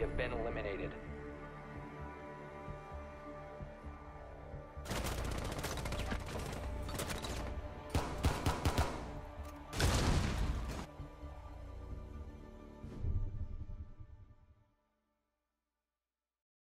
have been eliminated.